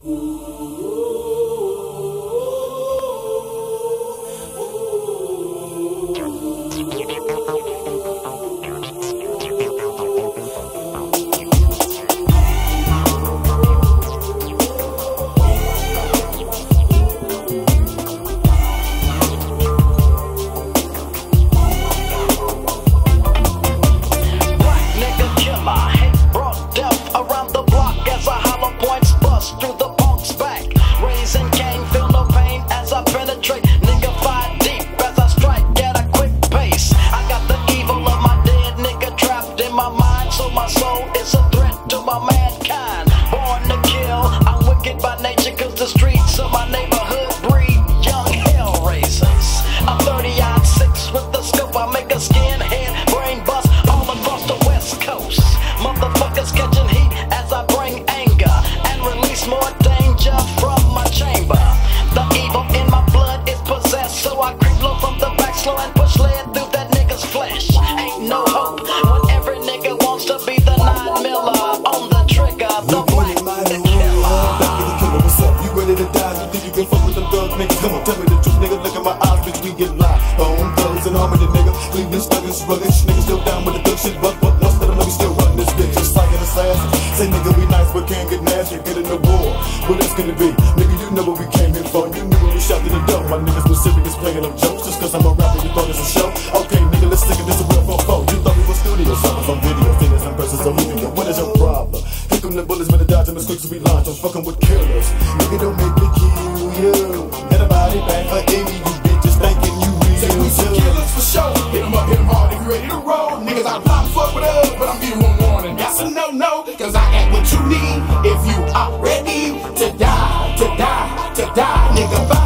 Música nigga. Leave these thuggers. Niggas still down with the thug shit. but Buck, buck, once that we still run this bitch. Just like an assassin. Say nigga, we nice, but can't get nasty. Get in the war. What it's gonna be? Nigga, you know what we came here for. You knew when we shot to the door. My niggas specific is playing them jokes. Just cause I'm a rapper, you thought it's a show. Okay, nigga, let's stick it. This a real for four. You thought we were studio. Something from video. Fitness and persons are moving. What is your problem? Here them the bullets, man, to dodge them as quick as we launch. I'm fucking with killers. Nigga, don't make me kill you. Anybody bang for any you niggas I probably fuck with us, but I'm giving one warning. That's a no no, cause I got what you need if you are ready to die, to die, to die, nigga.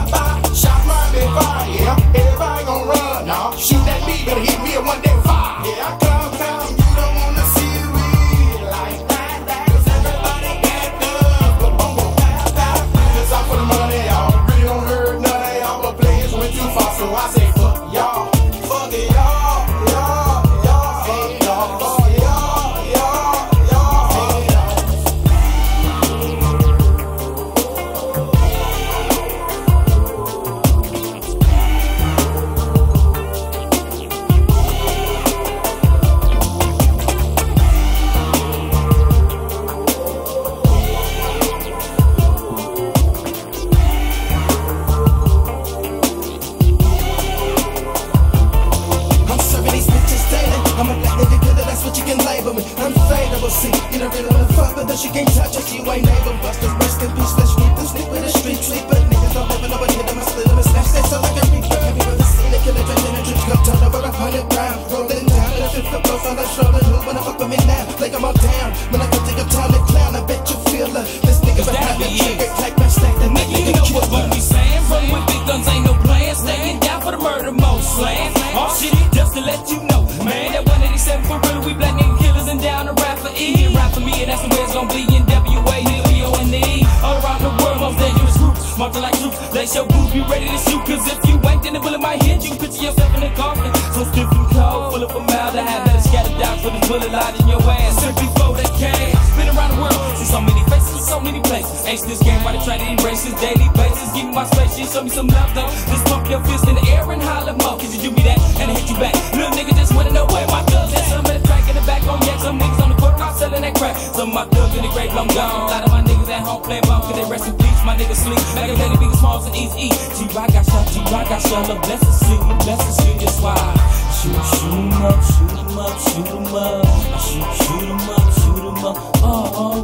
me. Unfadable, see. You don't really wanna fuck with us, you can't touch us. You ain't able busters. Rest in peace, let's keep this nigga with the street sleep. But niggas don't ever know what hit them. I split them and snatch that so I can reach them. Have you ever a killer drink in a drip cup? Turn over a hundred rounds. Rolling down in a drip cup, close on the shoulder. Who wanna fuck with me now? Like I'm all down. When I go to a town to clown, I bet you feel her. This nigga behind the trigger, type clack, stack, that nigga. You know what we saying? Someone Your boots you ready to shoot? Cause if you ain't, then the bullet might hit you. Picture yourself in the coffin. So stiff and cold, full of formaldehyde. Better scatter dots for a bullet lodged in your ass. Since before they came, been around the world. See so many faces, so many places. Ace this game, why they try to embrace this daily basis. Give me my space, you show me some love though. Just pump your fist in the air and holler more. Cause you do me that, and I hit you back. Little nigga just wanna know where my thugs at. Some in the track in the back on Yeah, Some niggas on the court, I'm selling that crack. Some of my thugs in the grave, I'm gone. Play about cause they rest in peace. My niggas sleep. Like a lady, be small and easy. G-Rock got shot, T Rock got shot. Look, bless the city, bless the city, that's why. Shoot, shoot em up, shoot em up, shoot em up. I shoot, shoot em up, shoot em up. Oh, oh.